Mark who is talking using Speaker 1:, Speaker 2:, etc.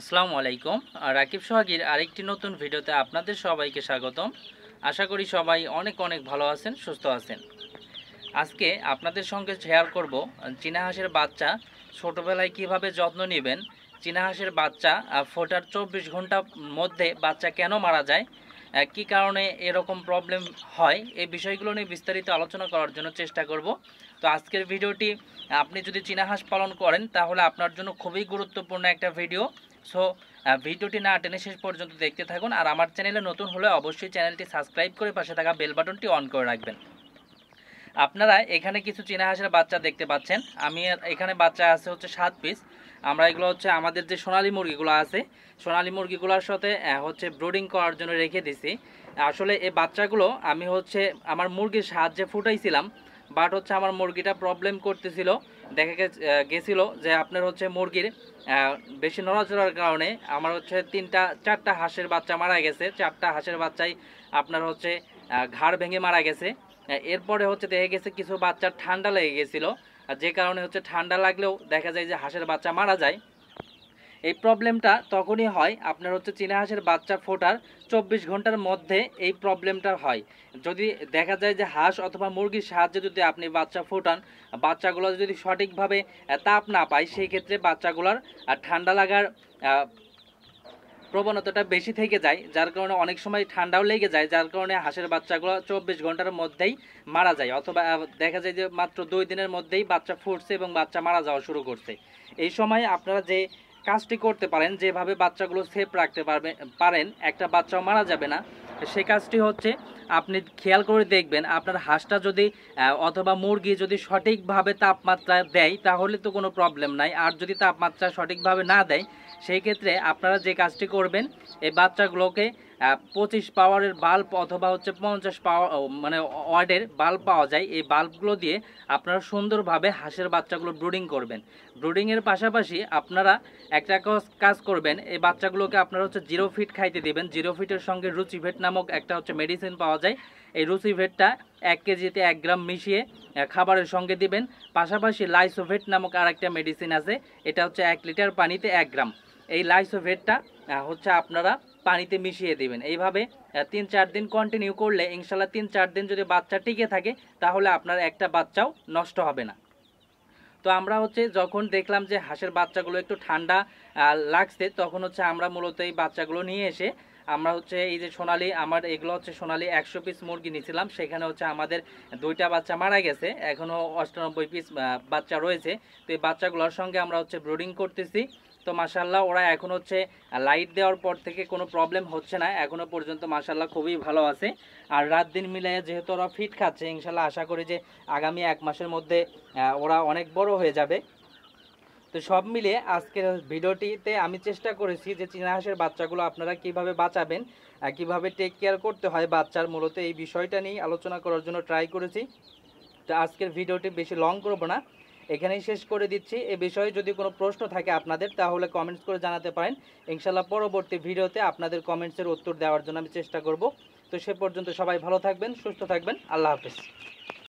Speaker 1: আসসালামু আলাইকুম। রাকিব সোহাগীর আরেকটি নতুন ভিডিওতে আপনাদের সবাইকে স্বাগতম। আশা করি সবাই অনেক অনেক ভালো আছেন, সুস্থ আছেন। আজকে আপনাদের সঙ্গে শেয়ার করব, চীনা হাঁসের বাচ্চা ছোটোবেলায় কীভাবে যত্ন নেবেন, চীনা হাঁসের বাচ্চা ফোটার চব্বিশ ঘণ্টার মধ্যে বাচ্চা কেন মারা যায় কি কারণে এরকম প্রবলেম হয়, এই বিষয়গুলো নিয়ে বিস্তারিত আলোচনা করার জন্য চেষ্টা করব। তো আজকের ভিডিওটি, আপনি যদি চীনা হাঁস পালন করেন, তাহলে আপনার জন্য খুবই গুরুত্বপূর্ণ একটা ভিডিও। সো ভিডিওটি না টেনে শেষ পর্যন্ত দেখতে থাকুন আর আমার চ্যানেলে নতুন হলে অবশ্যই চ্যানেলটি সাবস্ক্রাইব করে পাশে থাকা বেল বাটনটি অন করে রাখবেন। আপনারা এখানে কিছু চীনা হাঁসের বাচ্চা দেখতে পাচ্ছেন। আমি এখানে বাচ্চা আছে হচ্ছে সাত পিস আমরা এগুলো হচ্ছে আমাদের যে সোনালী মুরগিগুলো আছে, সোনালী মুরগিগুলোর সাথে হচ্ছে ব্রুডিং করার জন্য রেখে দিছি। আসলে এই বাচ্চাগুলো আমি হচ্ছে আমার মুরগির সাহায্যে ফুটাইছিলাম বাট হচ্ছে আমার মুরগিটা প্রবলেম করতেছিল। দেখা গেছিল যে আপনার হচ্ছে মুরগির বেশি নড়াচড়ার কারণে আমার হচ্ছে তিনটা, চারটা হাঁসের বাচ্চা মারা গেছে। চারটা হাঁসের বাচ্চাই আপনার হচ্ছে ঘাড় ভেঙে মারা গেছে। এরপরে হচ্ছে দেখা গেছে কিছু বাচ্চার ঠান্ডা লেগে গেছিল। যে কারণে হচ্ছে ঠান্ডা লাগলেও দেখা যায় যে হাঁসের বাচ্চা মারা যায়। এই প্রবলেমটা তখনই হয় আপনার হচ্ছে চীনা হাঁসের বাচ্চা ফোটার চব্বিশ ঘণ্টার মধ্যে এই প্রবলেমটা হয়। যদি দেখা যায় যে হাঁস অথবা মুরগির সাহায্যে যদি আপনি বাচ্চা ফোটান, বাচ্চাগুলো যদি সঠিকভাবে তাপ না পায়, সেই ক্ষেত্রে বাচ্চাগুলোর ঠান্ডা লাগার প্রবণতাটা বেশি থেকে যায়, যার কারণে অনেক সময় ঠান্ডাও লেগে যায়, যার কারণে হাঁসের বাচ্চাগুলো চব্বিশ ঘণ্টার মধ্যেই মারা যায়। অথবা দেখা যায় যে মাত্র দুই দিনের মধ্যেই বাচ্চা ফুটছে এবং বাচ্চা মারা যাওয়া শুরু করছে। এই সময় আপনারা যে কাজটি করতে পারেন, যেভাবে বাচ্চাগুলো সেফ রাখতে পারবে, পারেন, একটা বাচ্চাও মারা যাবে না। সে কাজটি হচ্ছে, আপনি খেয়াল করে দেখবেন, আপনার হাঁসটা যদি অথবা মুরগি যদি সঠিকভাবে তাপমাত্রা দেয়, তাহলে তো কোনো প্রবলেম নাই। আর যদি তাপমাত্রা সঠিকভাবে না দেয়, সেই ক্ষেত্রে আপনারা যে কাজটি করবেন, এই বাচ্চাগুলোকে পঁচিশ পাওয়ারের বাল্ব অথবা হচ্ছে পঞ্চাশ পাওয়ার মানে ওয়ার্ডের বাল্ব পাওয়া যায়। এই বাল্বগুলো দিয়ে আপনারা সুন্দরভাবে হাঁসের বাচ্চাগুলো ব্রুডিং করবেন। ব্রুডিংয়ের পাশাপাশি আপনারা একটা কাজ- করবেন। এই বাচ্চাগুলোকে আপনারা হচ্ছে জিরো ফিট খাইতে দিবেন। জিরো ফিটের সঙ্গে রুচিভেট নামক একটা হচ্ছে মেডিসিন পাওয়া যায়। এই রুচিভেটটা এক কেজিতে এক গ্রাম মিশিয়ে খাবারের সঙ্গে দিবেন। পাশাপাশি লাইসোভেট নামক আর একটা মেডিসিন আছে। এটা হচ্ছে এক লিটার পানিতে এক গ্রাম। এই লাইসোভেটটা হচ্ছে আপনারা পানিতে মিশিয়ে দেবেন। এইভাবে তিন চার দিন কন্টিনিউ করলে ইনশাল্লাহ তিন চার দিন যদি বাচ্চা টিকে থাকে, তাহলে আপনার একটা বাচ্চাও নষ্ট হবে না। তো আমরা হচ্ছে যখন দেখলাম যে হাঁসের বাচ্চাগুলো একটু ঠান্ডা লাগছে, তখন হচ্ছে আমরা মূলত এই বাচ্চাগুলো নিয়ে এসে আমরা হচ্ছে এই যে সোনালি, আমার এগুলো হচ্ছে সোনালি একশো পিস মুরগি নিয়েছিলাম। সেখানে হচ্ছে আমাদের দুইটা বাচ্চা মারা গেছে। এখনও অষ্টানব্বই পিস বাচ্চা রয়েছে। তো এই বাচ্চাগুলোর সঙ্গে আমরা হচ্ছে ব্রুডিং করতেছি। তো মাসাল্লাহ ওরা এখন হচ্ছে লাইট দেওয়ার পর থেকে কোনো প্রবলেম হচ্ছে না। এখনও পর্যন্ত মাসাল্লাহ খুবই ভালো আছে। আর রাত দিন মিলে যেহেতু ওরা ফিট খাচ্ছে ইনশাল্লাহ আশা করি যে আগামী এক মাসের মধ্যে ওরা অনেক বড় হয়ে যাবে। তো সব মিলিয়ে আজকের ভিডিওটিতে আমি চেষ্টা করেছি যে চীনা হাঁসের বাচ্চাগুলো আপনারা কীভাবে বাঁচাবেন কীভাবে টেক কেয়ার করতে হয় বাচ্চার মূলত এই বিষয়টা নিয়ে আলোচনা করার জন্য ট্রাই করেছি। তো আজকের ভিডিওটি বেশি লং করব না। এখানেই শেষ করে দিচ্ছি। এ বিষয়ে যদি কোনো প্রশ্ন থাকে আপনাদের, তাহলে কমেন্টস করে জানাতে পারেন। ইনশাল্লাহ পরবর্তী ভিডিওতে আপনাদের কমেন্টসের উত্তর দেওয়ার জন্য আমি চেষ্টা করব। তো সে পর্যন্ত সবাই ভালো থাকবেন, সুস্থ থাকবেন। আল্লাহ হাফেজ।